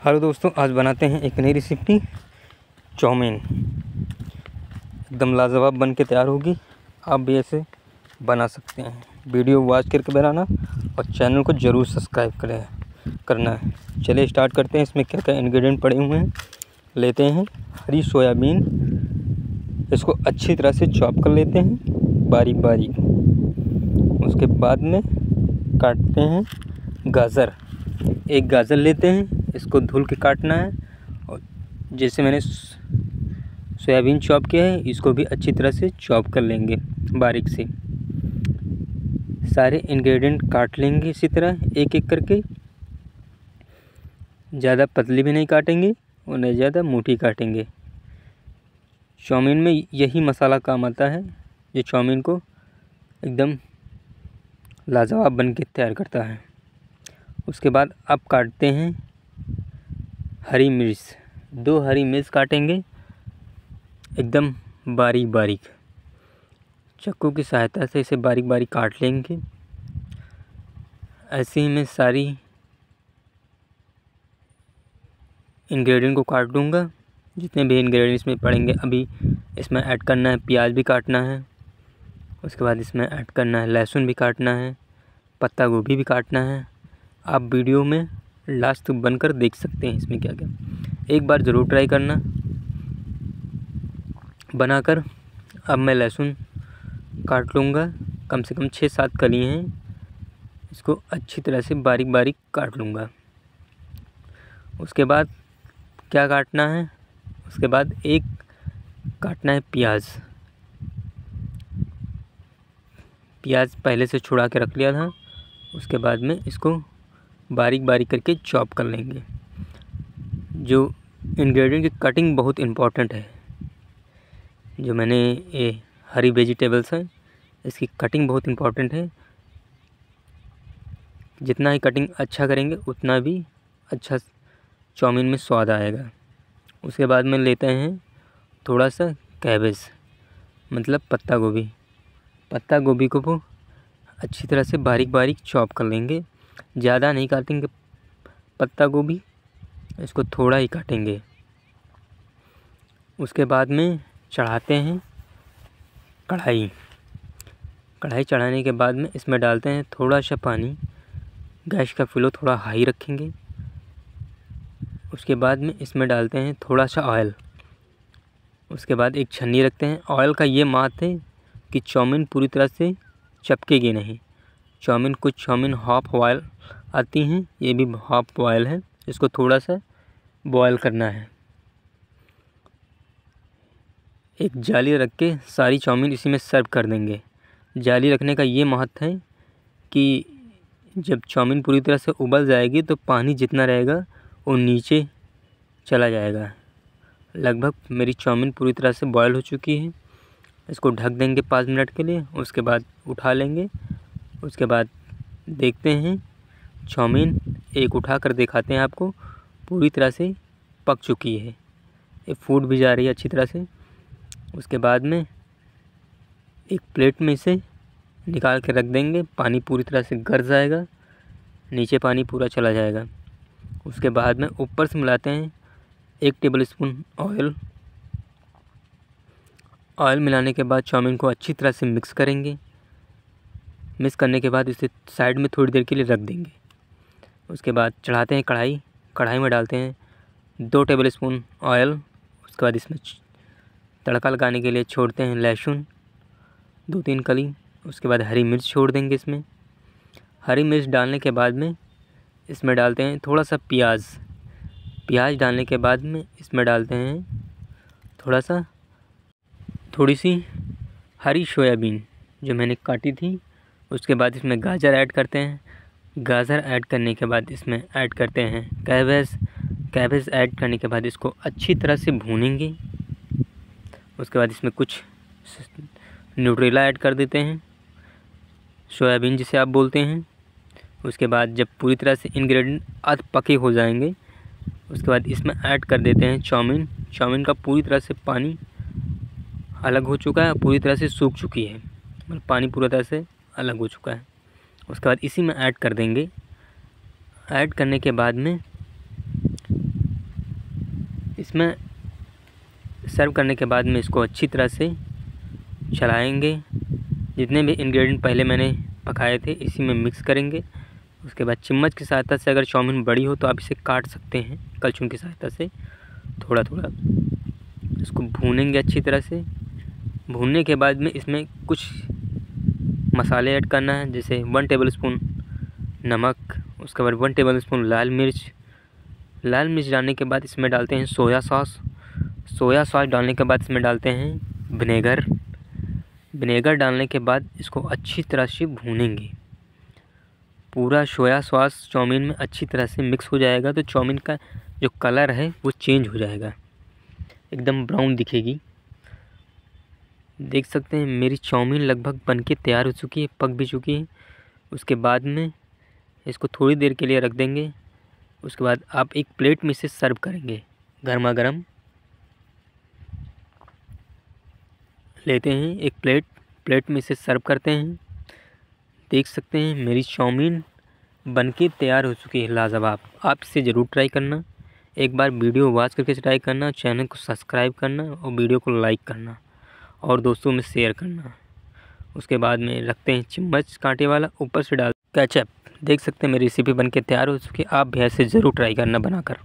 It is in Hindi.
हेलो दोस्तों, आज बनाते हैं एक नई रेसिपी चाउमीन एकदम लाजवाब बन के तैयार होगी। आप भी ऐसे बना सकते हैं। वीडियो वॉच करके बनाना और चैनल को ज़रूर सब्सक्राइब करें, करना। है चलिए स्टार्ट करते हैं। इसमें क्या क्या इंग्रेडिएंट पड़े हुए हैं, लेते हैं। हरी सोयाबीन, इसको अच्छी तरह से चॉप कर लेते हैं बारीक बारीक उसके बाद में काटते हैं गाजर। एक गाजर लेते हैं। इसको धुल के काटना है और जैसे मैंने सोयाबीन चॉप किया है, इसको भी अच्छी तरह से चॉप कर लेंगे बारीक से। सारे इंग्रेडिएंट काट लेंगे इसी तरह एक एक करके। ज़्यादा पतली भी नहीं काटेंगे और न ज़्यादा मोटी काटेंगे। चाउमीन में यही मसाला काम आता है, जो चाउमीन को एकदम लाजवाब बन के तैयार करता है। उसके बाद आप काटते हैं हरी मिर्च। दो हरी मिर्च काटेंगे। एकदम बारीक बारीक चक्कू की सहायता से इसे बारीक बारीक काट लेंगे। ऐसे ही मैं सारी इंग्रेडिएंट को काट दूँगा। जितने भी इंग्रेडिएंट्स में पड़ेंगे अभी इसमें ऐड करना है, प्याज भी काटना है। उसके बाद इसमें ऐड करना है, लहसुन भी काटना है, पत्ता गोभी भी काटना है। आप वीडियो में लास्ट बनकर देख सकते हैं इसमें क्या क्या एक बार ज़रूर ट्राई करना। बनाकर अब मैं लहसुन काट लूँगा। कम से कम छः सात कली हैं। इसको अच्छी तरह से बारीक बारीक काट लूँगा। उसके बाद क्या काटना है? उसके बाद एक काटना है प्याज। प्याज पहले से छुड़ा के रख लिया था। उसके बाद में इसको बारीक बारीक करके चॉप कर लेंगे। जो इंग्रेडिएंट की कटिंग बहुत इंपॉर्टेंट है। जो मैंने ये हरी वेजिटेबल्स हैं, इसकी कटिंग बहुत इम्पोर्टेंट है। जितना ही कटिंग अच्छा करेंगे, उतना भी अच्छा चाउमीन में स्वाद आएगा। उसके बाद में लेते हैं थोड़ा सा कैबेज मतलब पत्ता गोभी। पत्ता गोभी को अच्छी तरह से बारीक बारीक चॉप कर लेंगे। ज़्यादा नहीं काटेंगे, पत्ता गोभी, इसको थोड़ा ही काटेंगे। उसके बाद में चढ़ाते हैं कढ़ाई। कढ़ाई चढ़ाने के बाद में इसमें डालते हैं थोड़ा सा पानी। गैस का फ्लो थोड़ा हाई रखेंगे। उसके बाद में इसमें डालते हैं थोड़ा सा ऑयल। उसके बाद एक छन्नी रखते हैं। ऑयल का ये मात है कि चाउमीन पूरी तरह से चपकेगी नहीं। चाउमीन, कुछ चाउमीन हाफ़ बॉयल आती हैं, ये भी हाफ़ बॉयल है। इसको थोड़ा सा बॉयल करना है। एक जाली रख के सारी चाउमीन इसी में सर्व कर देंगे। जाली रखने का ये महत्व है कि जब चाउमीन पूरी तरह से उबल जाएगी तो पानी जितना रहेगा, वो नीचे चला जाएगा। लगभग मेरी चाउमीन पूरी तरह से बॉयल हो चुकी है। इसको ढक देंगे पाँच मिनट के लिए, उसके बाद उठा लेंगे। उसके बाद देखते हैं। चाउमीन एक उठा कर दिखाते हैं आपको। पूरी तरह से पक चुकी है। ये फूट भी जा रही है अच्छी तरह से। उसके बाद में एक प्लेट में इसे निकाल के रख देंगे। पानी पूरी तरह से गर जाएगा। नीचे पानी पूरा चला जाएगा। उसके बाद में ऊपर से मिलाते हैं एक टेबल स्पून ऑयल। ऑयल मिलाने के बाद चाउमीन को अच्छी तरह से मिक्स करेंगे। मिक्स करने के बाद इसे साइड में थोड़ी देर के लिए रख देंगे। उसके बाद चढ़ाते हैं कढ़ाई कढ़ाई में डालते हैं दो टेबल स्पून ऑयल उसके बाद इसमें तड़का लगाने के लिए छोड़ते हैं लहसुन दो तीन कली, उसके बाद हरी मिर्च छोड़ देंगे इसमें। हरी मिर्च डालने के बाद में इसमें डालते हैं थोड़ा सा प्याज। प्याज डालने के बाद में इसमें डालते हैं थोड़ा सा थोड़ी सी हरी सोयाबीन जो मैंने काटी थी। उसके बाद इसमें गाजर ऐड करते हैं। गाजर ऐड करने के बाद इसमें ऐड करते हैं कैबेज। कैबेज ऐड करने के बाद इसको अच्छी तरह से भूनेंगे। उसके बाद इसमें कुछ न्यूट्रेला ऐड कर देते हैं। सोयाबीन जिसे आप बोलते हैं। उसके बाद जब पूरी तरह से इंग्रेडिएंट अध पके हो जाएँगे, उसके बाद इसमें ऐड कर देते हैं चाउमीन। चाउमीन का पूरी तरह से पानी अलग हो चुका है पूरी तरह से सूख चुकी है। मतलब पानी पूरी तरह से अलग हो चुका है। उसके बाद इसी में ऐड कर देंगे। ऐड करने के बाद में इसमें सर्व करने के बाद में इसको अच्छी तरह से चलाएँगे। जितने भी इंग्रेडिएंट पहले मैंने पकाए थे, इसी में मिक्स करेंगे। उसके बाद चम्मच की सहायता से अगर चाउमीन बड़ी हो तो आप इसे काट सकते हैं, कलछुल की सहायता से। थोड़ा थोड़ा इसको भूनेंगे अच्छी तरह से। भूनने के बाद में इसमें कुछ मसाले ऐड करना है, जैसे वन टेबल स्पून नमक, उसके बाद वन टेबल स्पून लाल मिर्च। लाल मिर्च डालने के बाद इसमें डालते हैं सोया सॉस। सोया सॉस डालने के बाद इसमें डालते हैं विनेगर। विनेगर डालने के बाद इसको अच्छी तरह से भूनेंगे। पूरा सोया सॉस चाउमीन में अच्छी तरह से मिक्स हो जाएगा तो चाउमीन का जो कलर है, वो चेंज हो जाएगा। एकदम ब्राउन दिखेगी। देख सकते हैं, मेरी चाउमीन लगभग बन के तैयार हो चुकी है, पक भी चुकी है। उसके बाद में इसको थोड़ी देर के लिए रख देंगे। उसके बाद आप एक प्लेट में इसे सर्व करेंगे गर्मा गर्म लेते हैं एक प्लेट प्लेट में इसे सर्व करते हैं। देख सकते हैं, मेरी चाउमीन बनके तैयार हो चुकी है, लाजवाब। आप इसे ज़रूर ट्राई करना। एक बार वीडियो वॉच करके ट्राई करना, चैनल को सब्सक्राइब करना और वीडियो को लाइक करना। और दोस्तों में शेयर करना। उसके बाद में रखते हैं चम्मच कांटे वाला, ऊपर से डाल कैचअप देख सकते हैं, मेरी रेसिपी बनके तैयार हो चुकी है। आप भी ऐसे ज़रूर ट्राई करना बनाकर।